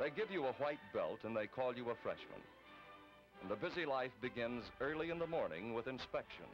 They give you a white belt and they call you a freshman. And the busy life begins early in the morning with inspection.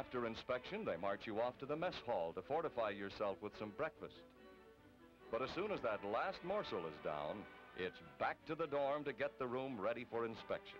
After inspection, they march you off to the mess hall to fortify yourself with some breakfast. But as soon as that last morsel is down, it's back to the dorm to get the room ready for inspection.